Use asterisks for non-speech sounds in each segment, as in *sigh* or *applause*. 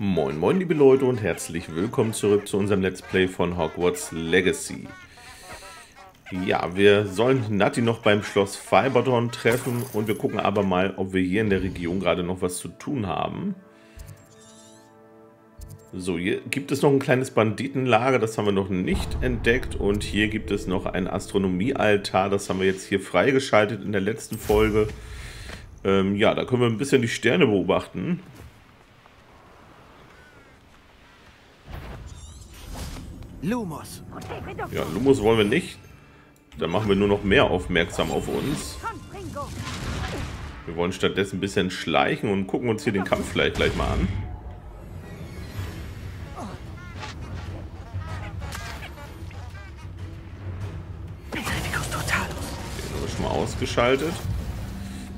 Moin moin liebe Leute und herzlich willkommen zurück zu unserem Let's Play von Hogwarts Legacy. Ja, wir sollen Natti noch beim Schloss Fiberdorn treffen und wir gucken aber mal, ob wir hier in der Region gerade noch was zu tun haben. So, hier gibt es noch ein kleines Banditenlager, das haben wir noch nicht entdeckt und hier gibt es noch ein Astronomiealtar, das haben wir jetzt hier freigeschaltet in der letzten Folge. Ähm, ja, da können wir ein bisschen die Sterne beobachten. Lumos. Ja, Lumos wollen wir nicht. Dann machen wir nur noch mehr aufmerksam auf uns. Wir wollen stattdessen ein bisschen schleichen und gucken uns hier den Kampf vielleicht gleich mal an. Den haben wir schon mal ausgeschaltet.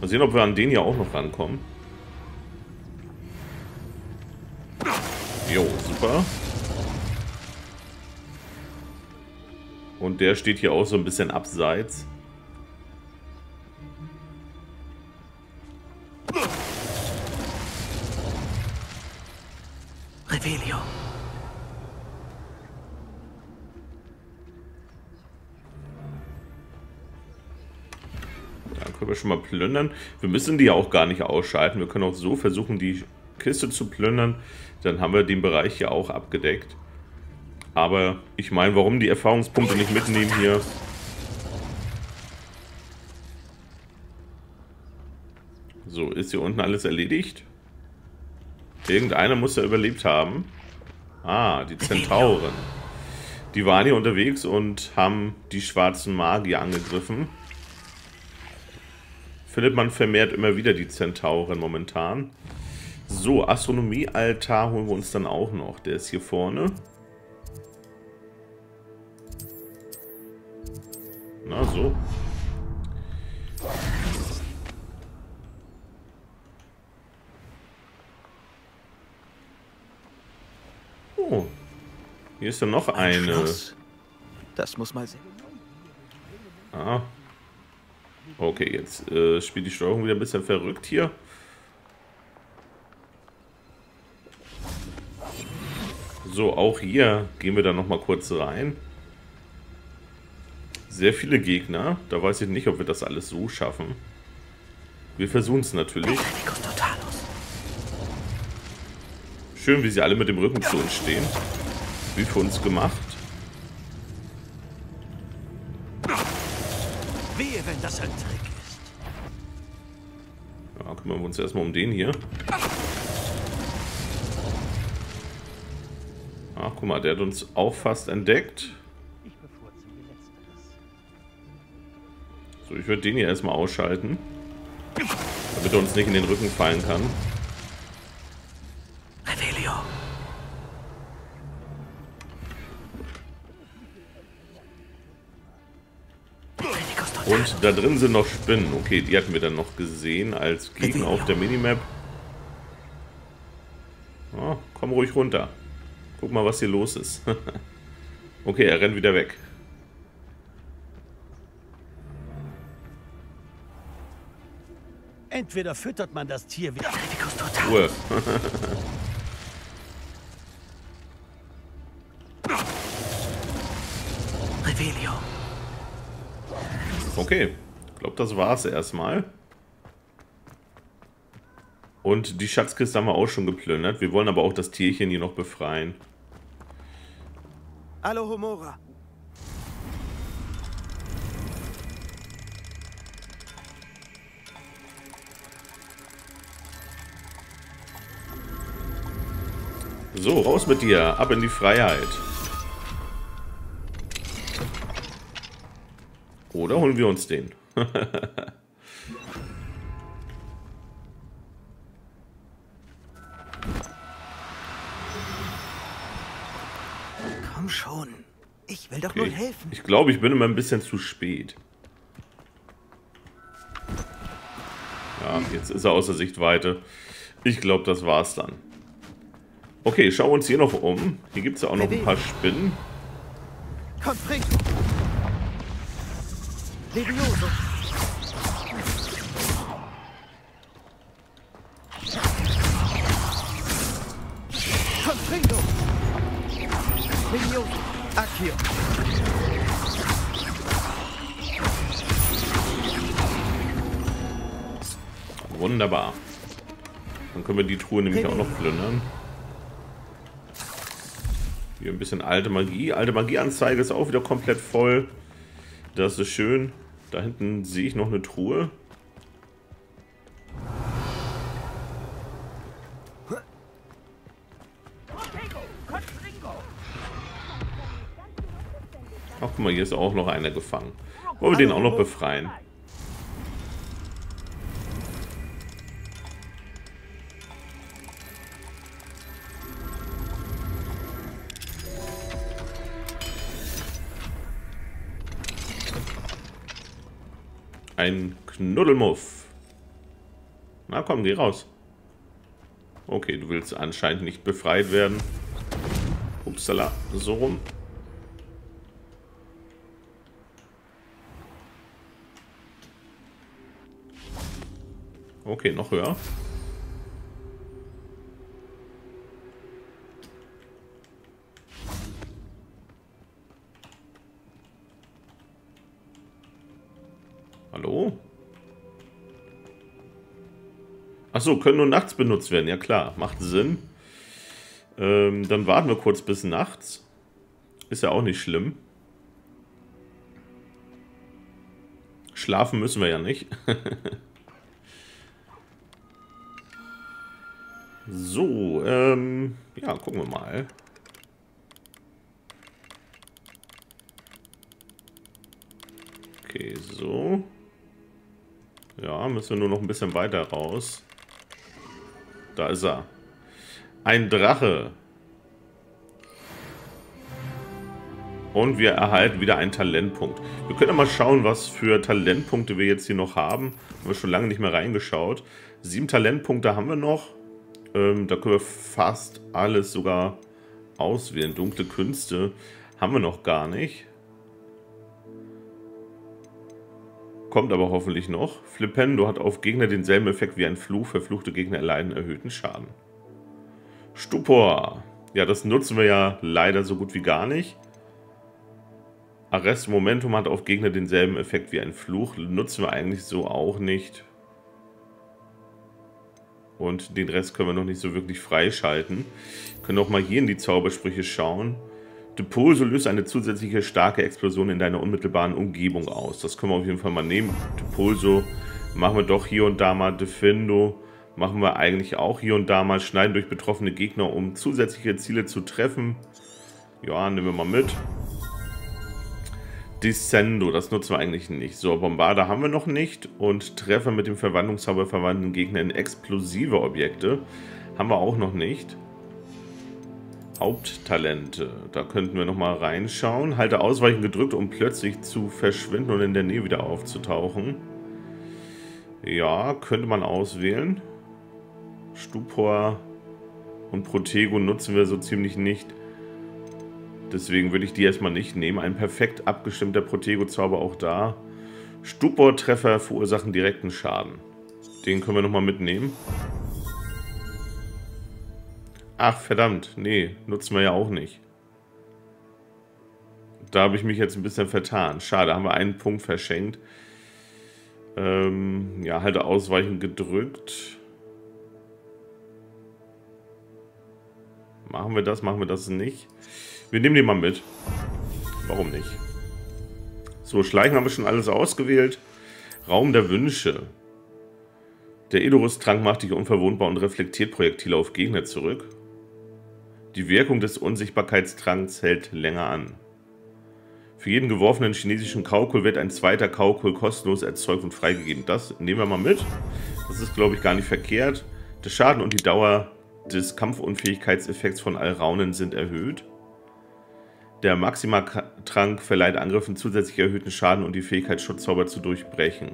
Mal sehen, ob wir an den hier auch noch rankommen. Jo, super. Und der steht hier auch so ein bisschen abseits. Revelio. Da können wir schon mal plündern. Wir müssen die ja auch gar nicht ausschalten. Wir können auch so versuchen, die Kiste zu plündern. Dann haben wir den Bereich hier auch abgedeckt. Aber ich meine, warum die Erfahrungspunkte nicht mitnehmen hier? So, ist hier unten alles erledigt? Irgendeiner muss ja überlebt haben. Ah, die Zentauren. Die waren hier unterwegs und haben die schwarzen Magier angegriffen. Findet man vermehrt immer wieder die Zentauren momentan. So, Astronomiealtar holen wir uns dann auch noch. Der ist hier vorne. So. Oh. Hier ist ja noch eine. Das muss mal sehen. Ah. Okay, jetzt äh, spielt die Steuerung wieder ein bisschen verrückt hier. So, auch hier gehen wir dann noch mal kurz rein. Sehr viele Gegner. Da weiß ich nicht, ob wir das alles so schaffen. Wir versuchen es natürlich. Schön, wie sie alle mit dem Rücken zu uns stehen. Wie für uns gemacht. Wehe, wenn das ein Trick ist. Ja, kümmern wir uns erstmal um den hier. Ach, guck mal, der hat uns auch fast entdeckt. So, ich würde den hier erstmal ausschalten. Damit er uns nicht in den Rücken fallen kann. Revelio. Und da drin sind noch Spinnen. Okay, die hatten wir dann noch gesehen als Gegner auf der Minimap. Oh, komm ruhig runter. Guck mal, was hier los ist. *laughs* okay, er rennt wieder weg. Entweder füttert man das Tier wieder. Ruhe. *laughs* Revelio. Okay, ich glaube, das war's erstmal. Und die Schatzkiste haben wir auch schon geplündert. Wir wollen aber auch das Tierchen hier noch befreien. Hallo Homora. So, raus mit dir. Ab in die Freiheit. Oder holen wir uns den? *laughs* Komm schon. Ich will doch nur Okay. helfen. Ich glaube, ich bin immer ein bisschen zu spät. Ja, jetzt ist er außer Sichtweite. Ich glaube, das war's dann. Okay, schauen wir uns hier noch um. Hier gibt es ja auch noch ein paar Spinnen. Confringo. Levioso. Accio. Wunderbar. Dann können wir die Truhe nämlich auch noch plündern. Hier ein bisschen alte Magie. Alte Magieanzeige ist auch wieder komplett voll. Das ist schön. Da hinten sehe ich noch eine Truhe. Ach, guck mal, hier ist auch noch einer gefangen. Wollen wir den auch noch befreien? Ein Knuddelmuff. Na komm, geh raus. Okay, du willst anscheinend nicht befreit werden. Upsala, so rum. Okay, noch höher. Achso, können nur nachts benutzt werden. Ja klar, macht Sinn. Ähm, dann warten wir kurz bis nachts. Ist ja auch nicht schlimm. Schlafen müssen wir ja nicht. *laughs* so, ähm, ja, gucken wir mal. Okay, so. Ja, müssen wir nur noch ein bisschen weiter raus. Da ist er. Ein Drache. Und wir erhalten wieder einen Talentpunkt. Wir können mal schauen, was für Talentpunkte wir jetzt hier noch haben. Haben wir schon lange nicht mehr reingeschaut. Sieben Talentpunkte haben wir noch. Ähm, da können wir fast alles sogar auswählen. Dunkle Künste haben wir noch gar nicht. Kommt aber hoffentlich noch. Flipendo hat auf Gegner denselben Effekt wie ein Fluch. Verfluchte Gegner erleiden erhöhten Schaden. Stupor. Ja, das nutzen wir ja leider so gut wie gar nicht. Arrest Momentum hat auf Gegner denselben Effekt wie ein Fluch. Nutzen wir eigentlich so auch nicht. Und den Rest können wir noch nicht so wirklich freischalten. Können auch mal hier in die Zaubersprüche schauen. Depulso löst eine zusätzliche starke Explosion in deiner unmittelbaren Umgebung aus. Das können wir auf jeden Fall mal nehmen. Depulso machen wir doch hier und da mal. Defendo machen wir eigentlich auch hier und da mal. Schneiden durch betroffene Gegner, um zusätzliche Ziele zu treffen. Ja, nehmen wir mal mit. Descendo, das nutzen wir eigentlich nicht. So, Bombarder haben wir noch nicht. Und Treffer mit dem Verwandlungszauber verwandeln Gegner in explosive Objekte haben wir auch noch nicht. Haupttalente. Da könnten wir nochmal reinschauen. Halte Ausweichen gedrückt, um plötzlich zu verschwinden und in der Nähe wieder aufzutauchen. Ja, könnte man auswählen. Stupor und Protego nutzen wir so ziemlich nicht. Deswegen würde ich die erstmal nicht nehmen. Ein perfekt abgestimmter Protego-Zauber auch da. Stupor-Treffer verursachen direkten Schaden. Den können wir nochmal mitnehmen. Ach, verdammt. Nee, nutzen wir ja auch nicht. Da habe ich mich jetzt ein bisschen vertan. Schade, haben wir einen Punkt verschenkt. Ähm, ja, halte Ausweichen gedrückt. Machen wir das, machen wir das nicht. Wir nehmen den mal mit. Warum nicht? So, Schleichen haben wir schon alles ausgewählt. Raum der Wünsche. Der Edorus-Trank macht dich unverwundbar und reflektiert Projektile auf Gegner zurück. Die Wirkung des Unsichtbarkeitstranks hält länger an. Für jeden geworfenen chinesischen Kaukohl wird ein zweiter Kaukohl kostenlos erzeugt und freigegeben. Das nehmen wir mal mit. Das ist, glaube ich, gar nicht verkehrt. Der Schaden und die Dauer des Kampfunfähigkeitseffekts von Alraunen sind erhöht. Der Maxima-Trank verleiht Angriffen zusätzlich erhöhten Schaden und die Fähigkeit, Schutzzauber zu durchbrechen.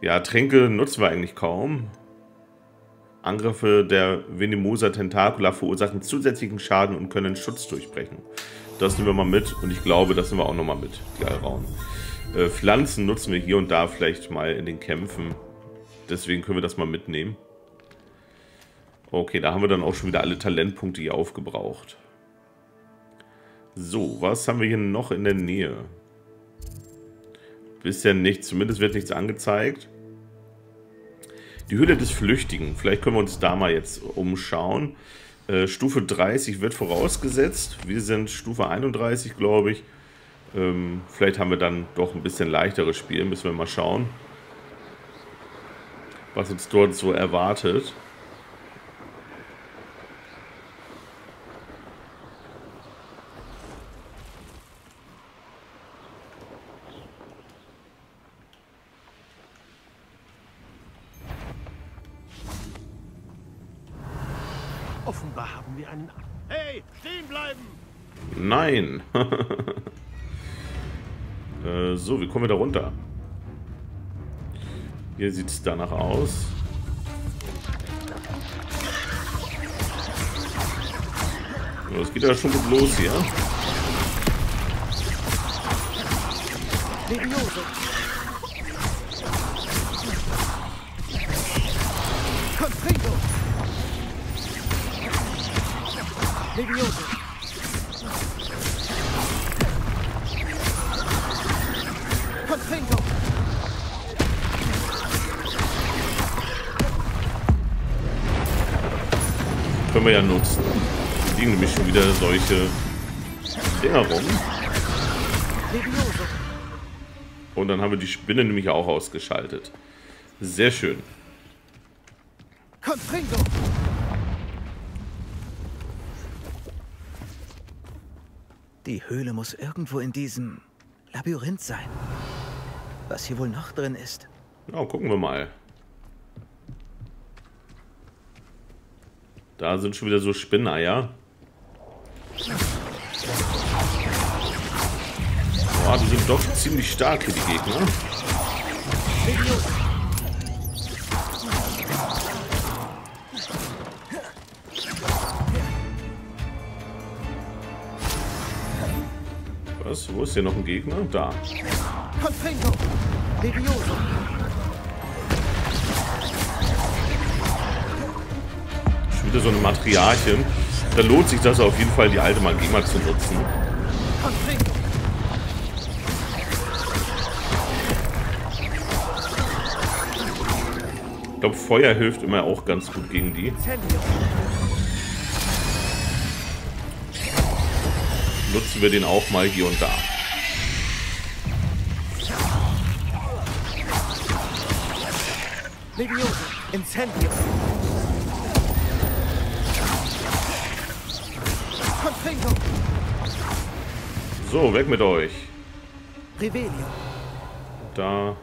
Ja, Tränke nutzen wir eigentlich kaum. Angriffe der Venimosa Tentacula verursachen zusätzlichen Schaden und können Schutz durchbrechen. Das nehmen wir mal mit und ich glaube, das nehmen wir auch nochmal mit, die Alraun. Äh, Pflanzen nutzen wir hier und da vielleicht mal in den Kämpfen. Deswegen können wir das mal mitnehmen. Okay, da haben wir dann auch schon wieder alle Talentpunkte hier aufgebraucht. So, was haben wir hier noch in der Nähe? Bisher nichts, zumindest wird nichts angezeigt. Die Höhle des Flüchtigen, vielleicht können wir uns da mal jetzt umschauen. Äh, Stufe 30 wird vorausgesetzt, wir sind Stufe 31, glaube ich. Ähm, vielleicht haben wir dann doch ein bisschen leichteres Spiel, müssen wir mal schauen, was uns dort so erwartet. Offenbar haben wir einen... Hey, stehen bleiben! Nein. *laughs* äh, so, wie kommen wir da runter? Hier sieht es danach aus. Das geht ja schon gut los hier. Levioso. Levioso. Confringo. Können wir ja nutzen. Hier liegen nämlich schon wieder solche Dinger rum. Und dann haben wir die Spinne nämlich auch ausgeschaltet. Sehr schön. Confringo. Die Höhle muss irgendwo in diesem Labyrinth sein. Was hier wohl noch drin ist. Ja, gucken wir mal. Da sind schon wieder so Spinneier. Boah, die sind doch ziemlich stark hier, die Gegner. Wo ist hier noch ein Gegner? Da. Confringo. Levioso. Schon wieder so eine Matriarchin. Da lohnt sich das auf jeden Fall, die alte Magie mal zu nutzen. Confringo. Ich glaube, Feuer hilft immer auch ganz gut gegen die. Incendio. Nutzen wir den auch mal hier und da. Levioso. Incendio. Confringo. So, weg mit euch. Revelio. Da.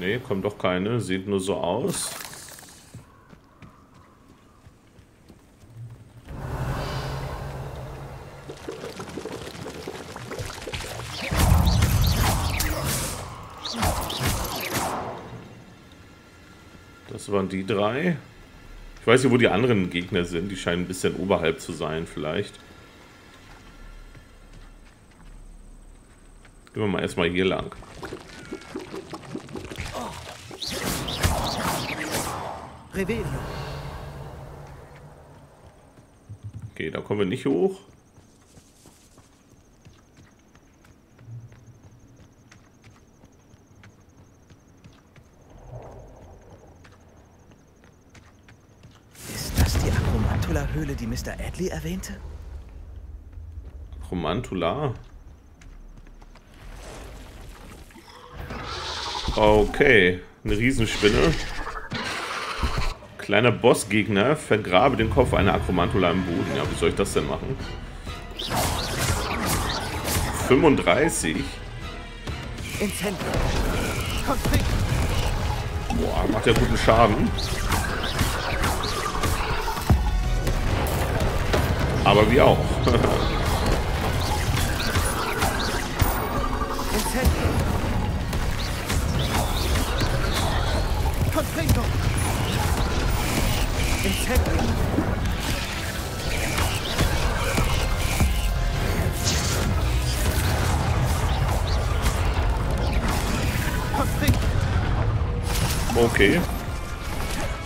Ne, kommt doch keine. Sieht nur so aus. Das waren die drei. Ich weiß nicht, wo die anderen Gegner sind. Die scheinen ein bisschen oberhalb zu sein, vielleicht. Gehen wir mal erstmal hier lang. Okay, da kommen wir nicht hoch. Ist das die Akromantula-Höhle, die Mr. Adley erwähnte? Romantula. Okay, eine Riesenspinne. Kleiner Bossgegner, vergrabe den Kopf einer Akromantula im Boden. Ja, wie soll ich das denn machen? 35. Incendio. Confringo. Boah, macht ja guten Schaden. Aber wie auch. Okay.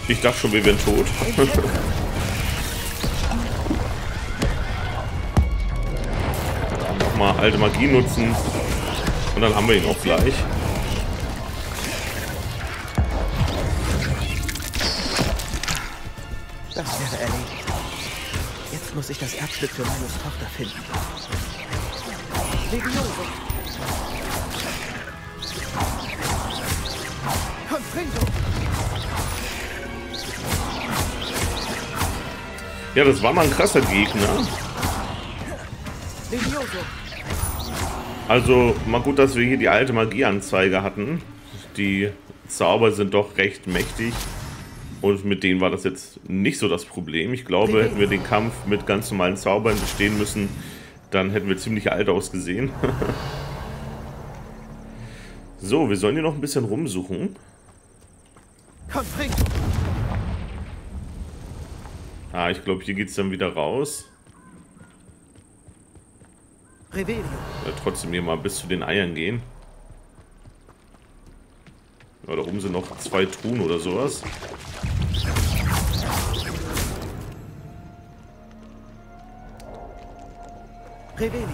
Ich dachte schon, wir wären tot. *laughs* alte Magie nutzen. Und dann haben wir ihn auch gleich. Das wäre erledigt. Jetzt muss ich das Erbstück für Milos Tochter finden. Confringo. Ja, das war mal ein krasser Gegner. Legioso. Also, mal gut, dass wir hier die alte Magieanzeige hatten. Die Zauber sind doch recht mächtig. Und mit denen war das jetzt nicht so das Problem. Ich glaube, hätten wir den Kampf mit ganz normalen Zaubern bestehen müssen, dann hätten wir ziemlich alt ausgesehen. *laughs* so, wir sollen hier noch ein bisschen rumsuchen. Ah, ich glaube, hier geht es dann wieder raus. Revelio. Ja, trotzdem hier mal bis zu den Eiern gehen. Ja, da oben sind noch zwei Truhen oder sowas. Revelio.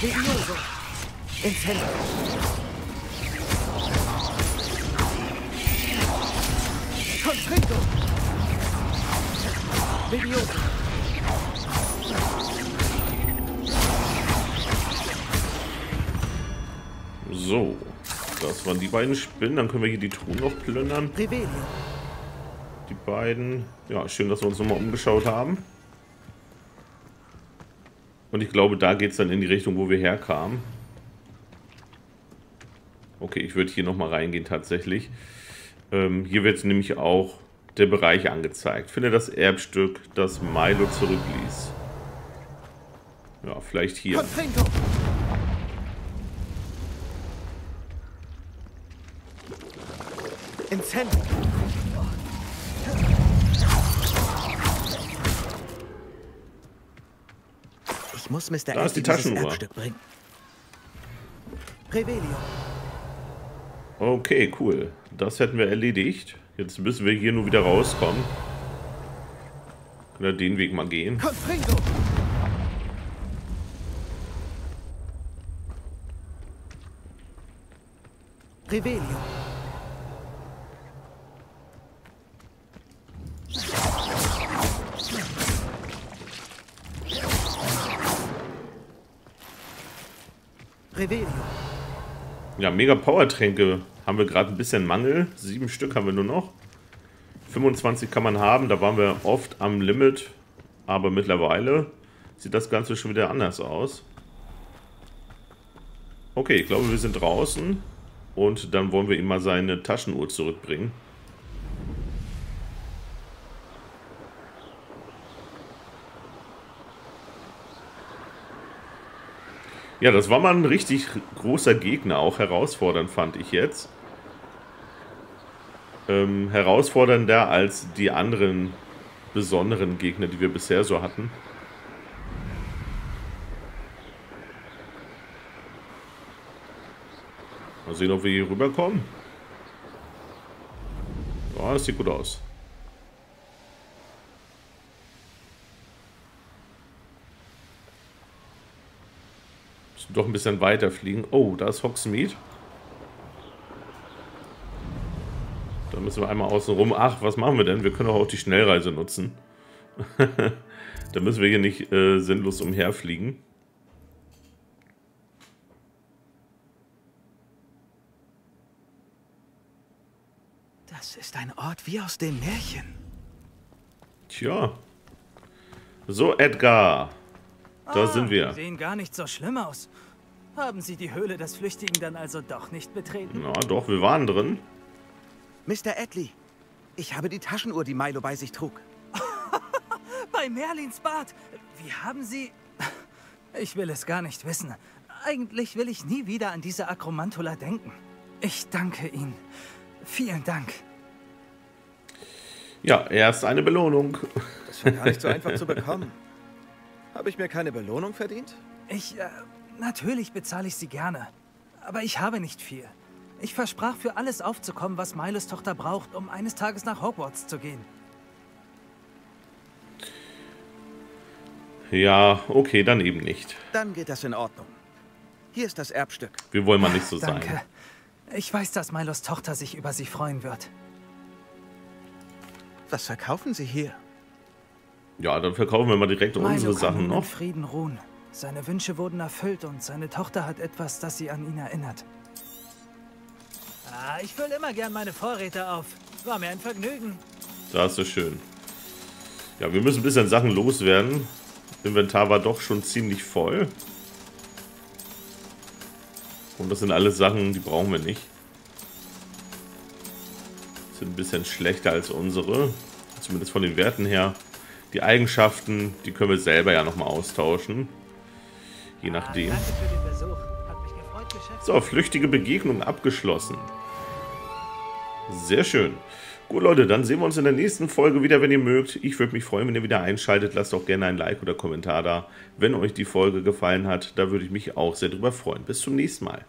Legioso. Incendio. Confringo. Legioso. So, das waren die beiden Spinnen. Dann können wir hier die Truhen noch plündern. Die beiden. Ja, schön, dass wir uns nochmal umgeschaut haben. Und ich glaube, da geht es dann in die Richtung, wo wir herkamen. Okay, ich würde hier nochmal reingehen tatsächlich. Ähm, hier wird nämlich auch der Bereich angezeigt. Finde das Erbstück, das Milo zurückließ. Ja, vielleicht hier. Confringo. Incendio. Ich muss Mr. Da ist die Taschenuhr. Bringen. Revelio. Okay, cool. Das hätten wir erledigt. Jetzt müssen wir hier nur wieder rauskommen. Können wir den Weg mal gehen. Confringo. Revelio. Ja, mega Powertränke haben wir gerade ein bisschen Mangel. Sieben Stück haben wir nur noch. 25 kann man haben, da waren wir oft am Limit. Aber mittlerweile sieht das Ganze schon wieder anders aus. Okay, ich glaube, wir sind draußen. Und dann wollen wir ihm mal seine Taschenuhr zurückbringen. Ja, das war mal ein richtig großer Gegner, auch herausfordernd fand ich jetzt. Ähm, herausfordernder als die anderen besonderen Gegner, die wir bisher so hatten. Mal sehen, ob wir hier rüberkommen. Ja, das sieht gut aus. Doch ein bisschen weiter fliegen. Oh, da ist Hogsmeade. Da müssen wir einmal außen rum. Ach, was machen wir denn? Wir können auch die Schnellreise nutzen. *laughs* da müssen wir hier nicht äh, sinnlos umherfliegen. Das ist ein Ort wie aus dem Märchen. Tja. So, Edgar. Da Ah, sind wir. Sehen gar nicht so schlimm aus. Haben Sie die Höhle des Flüchtigen dann also doch nicht betreten? Na doch, wir waren drin. Mr. Edley, ich habe die Taschenuhr, die Milo bei sich trug. *laughs* Bei Merlins Bad. Wie haben Sie... Ich will es gar nicht wissen. Eigentlich will ich nie wieder an diese Akromantula denken. Ich danke Ihnen. Vielen Dank. Ja, erst eine Belohnung. Das war gar nicht so *laughs* einfach zu bekommen. Habe ich mir keine Belohnung verdient? Ich, äh, natürlich bezahle ich sie gerne. Aber ich habe nicht viel. Ich versprach für alles aufzukommen, was Milos Tochter braucht, um eines Tages nach Hogwarts zu gehen. Ja, okay, dann eben nicht. Dann geht das in Ordnung. Hier ist das Erbstück. Wir wollen mal nicht so Danke. sein. Ich weiß, dass Milos Tochter sich über sie freuen wird. Was verkaufen Sie hier? Ja, dann verkaufen wir mal direkt Milo unsere Sachen in noch. Frieden ruhen. Seine Wünsche wurden erfüllt und seine Tochter hat etwas, das sie an ihn erinnert. Ah, ich fülle immer gern meine Vorräte auf. War mir ein Vergnügen. Das ist schön. Ja, wir müssen ein bisschen Sachen loswerden. Inventar war doch schon ziemlich voll. Und das sind alles Sachen, die brauchen wir nicht. Sind ein bisschen schlechter als unsere. Zumindest von den Werten her. Die Eigenschaften, die können wir selber ja nochmal austauschen. Je nachdem. Gefreut, Geschäft. So, flüchtige Begegnung abgeschlossen. Sehr schön. Gut, Leute, dann sehen wir uns in der nächsten Folge wieder, wenn ihr mögt. Ich würde mich freuen, wenn ihr wieder einschaltet. Lasst auch gerne ein Like oder Kommentar da, wenn euch die Folge gefallen hat. Da würde ich mich auch sehr drüber freuen. Bis zum nächsten Mal.